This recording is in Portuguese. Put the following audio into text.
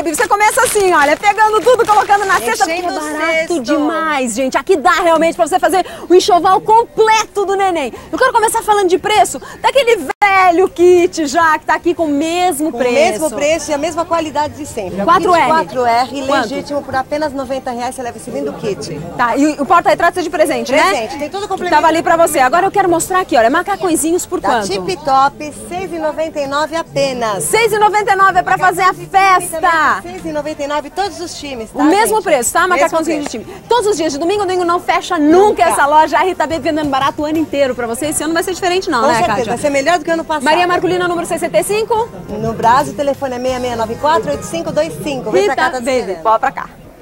Baby, você começa assim, olha, pegando tudo, colocando na cesta, porque é barato cesto. demais, gente. Aqui dá realmente pra você fazer o enxoval completo do neném. Eu quero começar falando de preço daquele velho kit já, que tá aqui com o mesmo Com preço. o mesmo preço e a mesma qualidade de sempre. É o 4R. kit 4R, Quanto? legítimo, por apenas 90 reais você leva esse lindo kit. Tá, e o porta-retrato é de presente, né? Presente, tem tudo complemento. Tava ali pra você. Agora eu quero mostrar aqui, olha, macacõezinhos por Da quanto? Tip Top, R$ 6,99 apenas. R$ 6,99 é pra fazer a festa. R$ 6,99 todos os times, tá, O mesmo gente? preço, tá? Macacãozinho de time. Todos os dias de domingo, domingo não fecha nunca, Nunca. essa loja. A Rita B vendendo barato o ano inteiro pra você. Esse ano vai ser diferente não, Com né, certeza, Kátia? vai ser melhor do que ano passado. Maria Marculina, número 65. No Brasil, o telefone é 6694-8525. Vem pra cá, Rita tá. Bora pra cá.